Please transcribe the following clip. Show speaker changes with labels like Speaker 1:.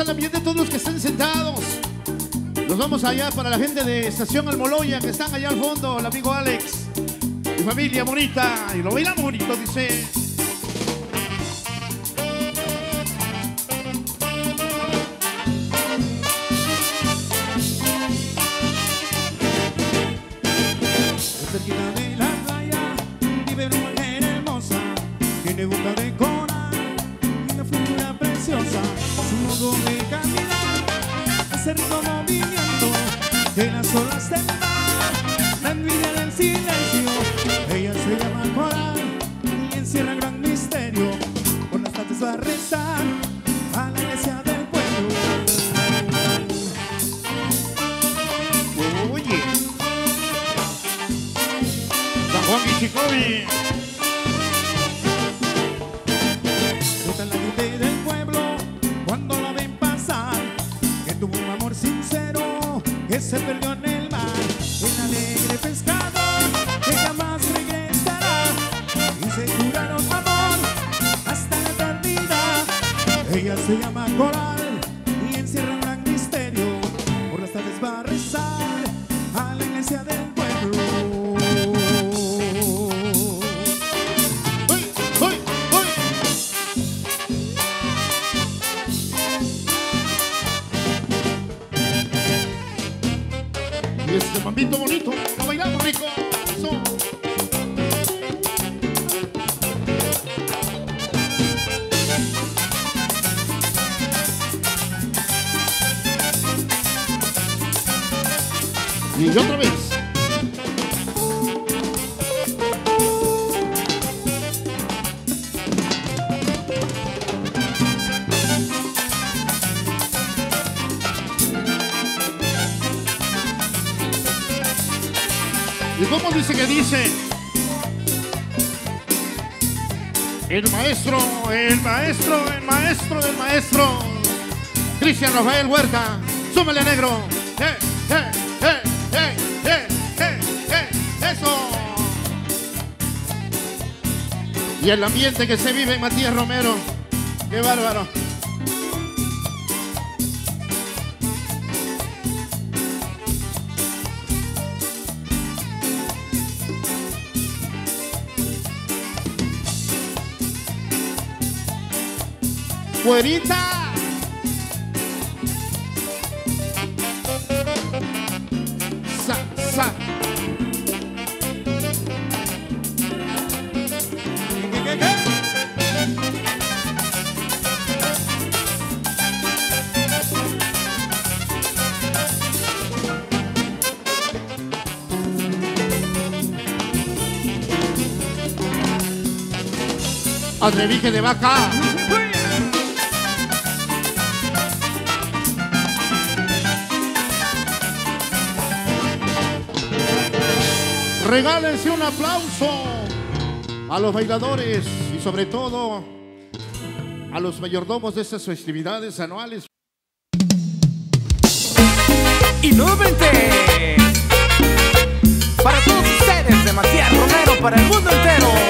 Speaker 1: al ambiente todos los que estén sentados. Nos vamos allá para la gente de Estación Almoloya que están allá al fondo, el amigo Alex. Mi familia bonita, y lo bailamos bonito, dice.
Speaker 2: Cerquita de la playa vive una mujer hermosa, tiene boca de coral una figura preciosa. De caminar, ese rico movimiento de las olas del mar, la envidia del silencio. Ella se llama Coral y encierra gran misterio. Por las tardes va a rezar a la iglesia del pueblo.
Speaker 1: Oye. San Juan Guichicovi.
Speaker 2: Tuvo un amor sincero que se perdió en el mar. El alegre pescador que jamás regresará. Y se juraron amor hasta la eternidad. Ella se llama Coral Y
Speaker 1: este mambito bonito, lo bailamos rico. Y otra vez. ¿Y cómo dice que dice? El maestro, el maestro, el maestro del maestro. Cristian Rafael Huerta. Súmele negro. ¡Eh, eh, eh, eh, eh, eh, eh! ¡Eso! Y el ambiente que se vive en Matías Romero. ¡Qué bárbaro! ¡Güerita! Sa, sa. De vaca. Regálense un aplauso a los bailadores y sobre todo a los mayordomos de estas festividades anuales.
Speaker 3: Y nuevamente, para todos ustedes, de Matías Romero, para el mundo entero.